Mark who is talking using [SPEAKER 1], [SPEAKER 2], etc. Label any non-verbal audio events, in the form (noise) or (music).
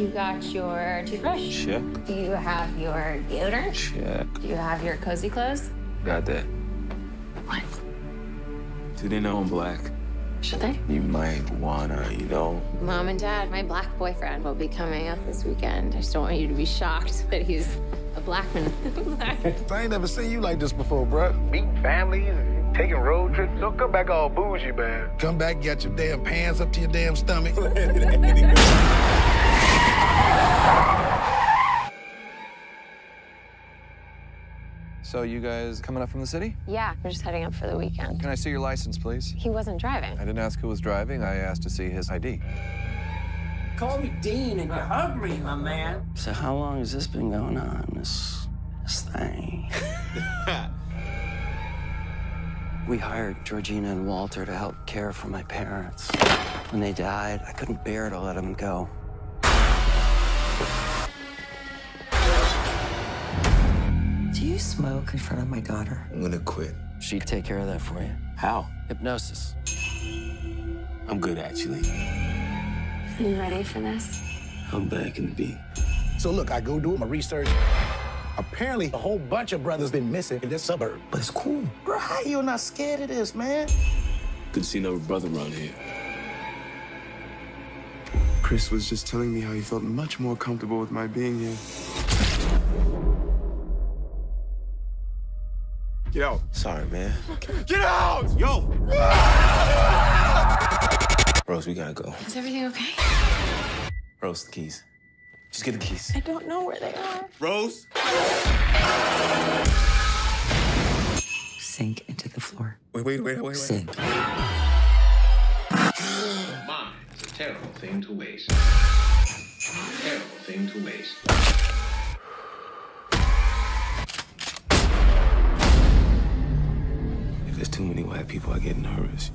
[SPEAKER 1] You got your toothbrush?
[SPEAKER 2] Check.
[SPEAKER 1] Do you have your deodorant?
[SPEAKER 2] Check.
[SPEAKER 1] Do you have your cozy clothes?
[SPEAKER 2] Got that.
[SPEAKER 1] What?
[SPEAKER 2] Do they know I'm black?
[SPEAKER 1] Should they?
[SPEAKER 2] You might wanna, you know.
[SPEAKER 1] Mom and Dad, my black boyfriend will be coming up this weekend. I just don't want you to be shocked (laughs) that he's a black man. (laughs)
[SPEAKER 3] I ain't never seen you like this before, bruh. Meeting families, taking road trips. Don't come back all bougie, man. Come back, get your damn pants up to your damn stomach. (laughs)
[SPEAKER 4] So you guys coming up from the city?
[SPEAKER 1] yeah, we're just heading up for the weekend.
[SPEAKER 4] Can I see your license, please?
[SPEAKER 1] He wasn't driving.
[SPEAKER 4] I didn't ask who was driving. I asked to see his ID.
[SPEAKER 5] Call me Dean and you're hungry, my man.
[SPEAKER 6] So how long has this been going on, this, this thing? (laughs) we hired Georgina and Walter to help care for my parents. When they died, I couldn't bear to let them go.
[SPEAKER 5] Do you smoke in front of my daughter?
[SPEAKER 2] I'm gonna quit.
[SPEAKER 6] She'd take care of that for you.
[SPEAKER 2] How?
[SPEAKER 6] Hypnosis.
[SPEAKER 2] I'm good, actually.
[SPEAKER 1] Are You ready for this?
[SPEAKER 2] I'm back in the beat.
[SPEAKER 3] so look, I go do my research. Apparently, a whole bunch of brothers been missing in this suburb. But it's cool. Bro, how you not scared of this, man?
[SPEAKER 2] Good to see another brother around here.
[SPEAKER 7] Chris was just telling me how he felt much more comfortable with my being here. Get out.
[SPEAKER 2] Sorry, man.
[SPEAKER 7] Get out!
[SPEAKER 2] Yo! Rose, we gotta go.
[SPEAKER 1] Is everything okay?
[SPEAKER 2] Rose, the keys. Just get the keys.
[SPEAKER 1] I don't know where they are.
[SPEAKER 2] Rose?
[SPEAKER 5] Sink into the floor.
[SPEAKER 2] Wait, wait, wait, wait, wait.
[SPEAKER 5] Sink.
[SPEAKER 8] Mine is a terrible thing to waste. Terrible thing to waste.
[SPEAKER 2] If there's too many white people, I get nervous.